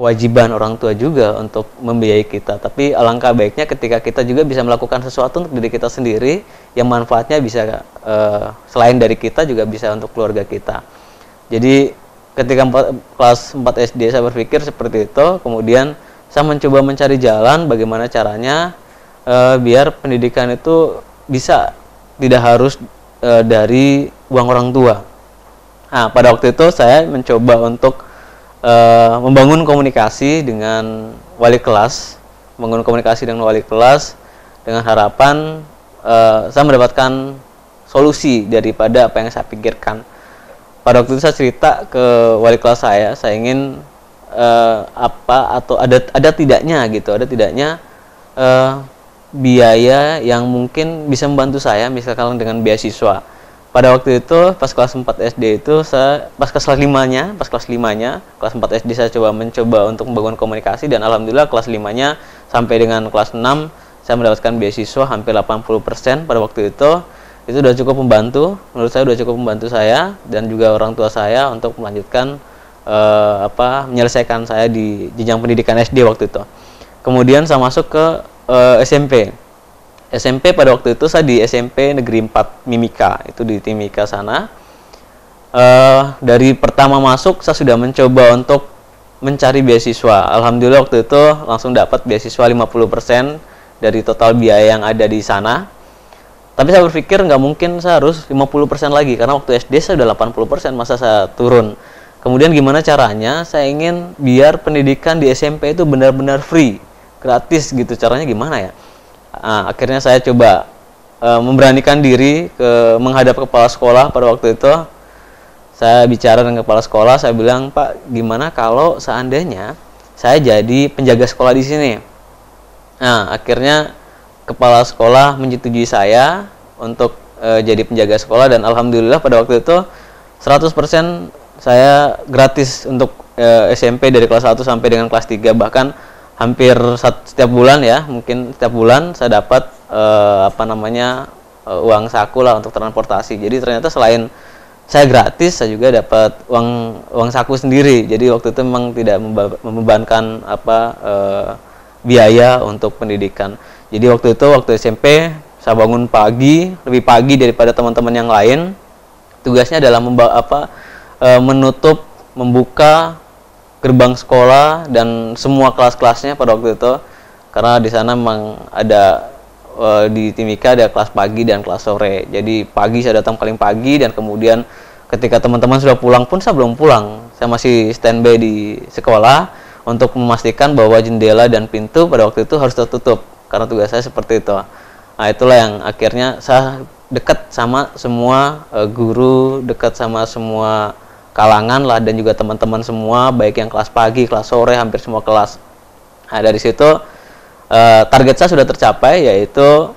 kewajiban orang tua juga untuk membiayai kita. Tapi alangkah baiknya ketika kita juga bisa melakukan sesuatu untuk diri kita sendiri yang manfaatnya bisa uh, selain dari kita juga bisa untuk keluarga kita. Jadi ketika 4, kelas 4 SD saya berpikir seperti itu, kemudian saya mencoba mencari jalan bagaimana caranya uh, biar pendidikan itu bisa tidak harus uh, dari uang orang tua. Nah, pada waktu itu saya mencoba untuk uh, membangun komunikasi dengan wali kelas, membangun komunikasi dengan wali kelas dengan harapan uh, saya mendapatkan solusi daripada apa yang saya pikirkan. Pada waktu itu saya cerita ke wali kelas saya, saya ingin uh, apa atau ada ada tidaknya gitu, ada tidaknya uh, biaya yang mungkin bisa membantu saya misalkan dengan beasiswa pada waktu itu pas kelas 4 SD itu saya pas kelas 5 nya pas kelas 5 nya kelas 4 SD saya coba mencoba untuk membangun komunikasi dan alhamdulillah kelas 5 nya sampai dengan kelas 6 saya mendapatkan beasiswa hampir 80% pada waktu itu. Itu sudah cukup membantu menurut saya sudah cukup membantu saya dan juga orang tua saya untuk melanjutkan uh, apa menyelesaikan saya di jenjang pendidikan SD waktu itu. Kemudian saya masuk ke uh, eh, SMP SMP pada waktu itu saya di SMP Negeri 4 Mimika itu di Timika sana. Uh, dari pertama masuk saya sudah mencoba untuk mencari beasiswa. Alhamdulillah waktu itu langsung dapat beasiswa 50% dari total biaya yang ada di sana. Tapi saya berpikir nggak mungkin saya harus 50% lagi karena waktu SD saya sudah 80% masa saya turun. Kemudian gimana caranya? Saya ingin biar pendidikan di SMP itu benar-benar free gratis gitu. Caranya gimana ya Nah, akhirnya saya coba uh, memberanikan diri ke menghadap kepala sekolah pada waktu itu. Saya bicara dengan kepala sekolah, saya bilang, "Pak, gimana kalau seandainya saya jadi penjaga sekolah di sini?" Nah, akhirnya kepala sekolah menyetujui saya untuk uh, jadi penjaga sekolah dan alhamdulillah pada waktu itu 100% saya gratis untuk uh, SMP dari kelas 1 sampai dengan kelas 3 bahkan hampir setiap bulan ya mungkin setiap bulan saya dapat uh, apa namanya uh, uang saku lah untuk transportasi. Jadi ternyata selain saya gratis saya juga dapat uang uang saku sendiri. Jadi waktu itu memang tidak membebankan apa uh, biaya untuk pendidikan. Jadi waktu itu waktu SMP saya bangun pagi lebih pagi daripada teman-teman yang lain. Tugasnya adalah apa uh, menutup membuka gerbang sekolah dan semua kelas-kelasnya pada waktu itu karena di sana memang ada uh, di Timika ada kelas pagi dan kelas sore. Jadi pagi saya datang paling pagi dan kemudian ketika teman-teman sudah pulang pun saya belum pulang. Saya masih standby di sekolah untuk memastikan bahwa jendela dan pintu pada waktu itu harus tertutup karena tugas saya seperti itu. Nah, itulah yang akhirnya saya dekat sama semua uh, guru, dekat sama semua kalangan lah dan juga teman-teman semua baik yang kelas pagi, kelas sore, hampir semua kelas. Nah, dari situ uh, target saya sudah tercapai yaitu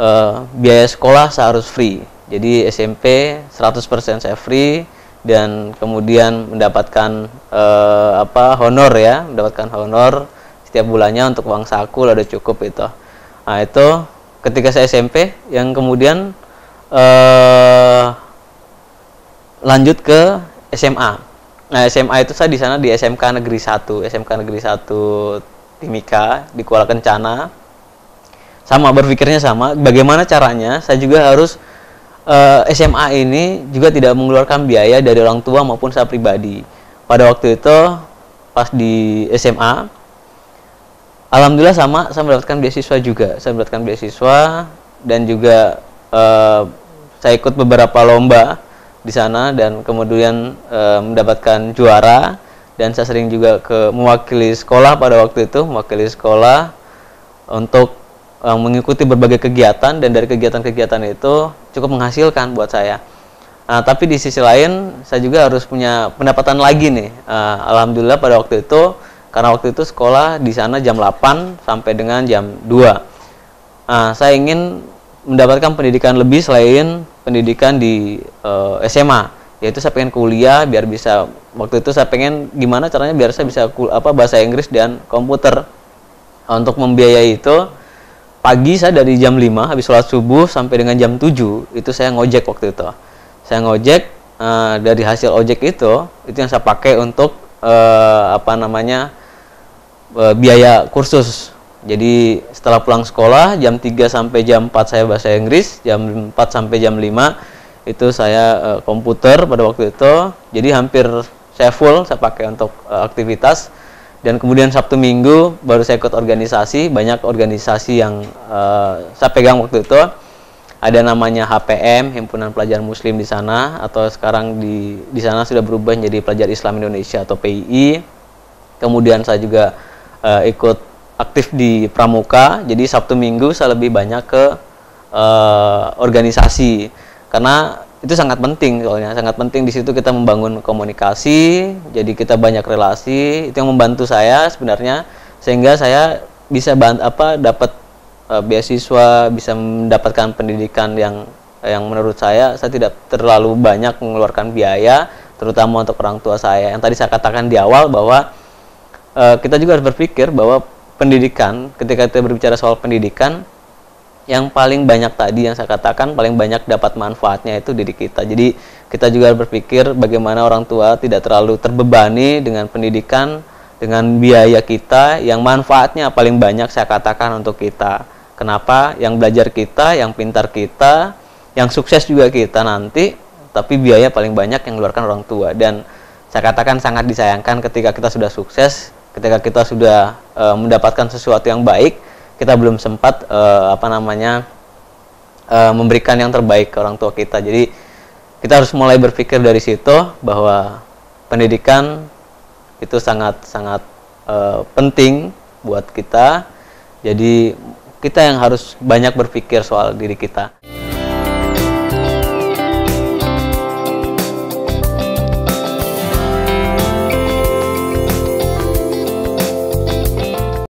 uh, biaya sekolah saya harus free. Jadi SMP 100% saya free dan kemudian mendapatkan uh, apa honor ya, mendapatkan honor setiap bulannya untuk uang saku udah cukup itu. Nah, itu ketika saya SMP yang kemudian uh, lanjut ke SMA. Nah, SMA itu saya di sana di SMK Negeri 1, SMK Negeri 1 Timika di Kuala Kencana. Sama berpikirnya sama, bagaimana caranya saya juga harus uh, eh, SMA ini juga tidak mengeluarkan biaya dari orang tua maupun saya pribadi. Pada waktu itu pas di SMA Alhamdulillah sama saya mendapatkan beasiswa juga. Saya mendapatkan beasiswa dan juga uh, saya ikut beberapa lomba di sana dan kemudian e, mendapatkan juara dan saya sering juga ke mewakili sekolah pada waktu itu mewakili sekolah untuk e, mengikuti berbagai kegiatan dan dari kegiatan-kegiatan itu cukup menghasilkan buat saya. Nah, tapi di sisi lain saya juga harus punya pendapatan lagi nih. E, Alhamdulillah pada waktu itu karena waktu itu sekolah di sana jam 8 sampai dengan jam 2. Nah, saya ingin mendapatkan pendidikan lebih selain pendidikan di uh, eh, SMA yaitu saya pengen kuliah biar bisa waktu itu saya pengen gimana caranya biar saya bisa kul, apa bahasa Inggris dan komputer. Untuk membiayai itu pagi saya dari jam 5 habis sholat subuh sampai dengan jam 7 itu saya ngojek waktu itu. Saya ngojek uh, dari hasil ojek itu itu yang saya pakai untuk eh, apa namanya eh, biaya kursus. Jadi setelah pulang sekolah jam 3 sampai jam 4 saya bahasa Inggris, jam 4 sampai jam 5 itu saya eh, komputer pada waktu itu. Jadi hampir saya full saya pakai untuk eh, aktivitas dan kemudian Sabtu Minggu baru saya ikut organisasi, banyak organisasi yang eh, saya pegang waktu itu ada namanya HPM Himpunan Pelajar Muslim di sana atau sekarang di di sana sudah berubah menjadi Pelajar Islam Indonesia atau PII. Kemudian saya juga uh, ikut aktif di Pramuka. Jadi Sabtu Minggu saya lebih banyak ke uh, organisasi karena itu sangat penting soalnya sangat penting di situ kita membangun komunikasi jadi kita banyak relasi itu yang membantu saya sebenarnya sehingga saya bisa bant apa dapat uh, beasiswa bisa mendapatkan pendidikan yang yang menurut saya saya tidak terlalu banyak mengeluarkan biaya terutama untuk orang tua saya yang tadi saya katakan di awal bahwa uh, kita juga harus berpikir bahwa pendidikan ketika kita berbicara soal pendidikan yang paling banyak tadi yang saya katakan paling banyak dapat manfaatnya itu diri kita jadi kita juga berpikir bagaimana orang tua tidak terlalu terbebani dengan pendidikan dengan biaya kita yang manfaatnya paling banyak saya katakan untuk kita Kenapa? Yang belajar kita, yang pintar kita, yang sukses juga kita nanti, tapi biaya paling banyak yang mengeluarkan orang tua. Dan saya katakan sangat disayangkan ketika kita sudah sukses, ketika kita sudah e, mendapatkan sesuatu yang baik, kita belum sempat e, apa namanya e, memberikan yang terbaik ke orang tua kita. Jadi kita harus mulai berpikir dari situ bahwa pendidikan itu sangat sangat e, penting buat kita. Jadi kita yang harus banyak berpikir soal diri kita.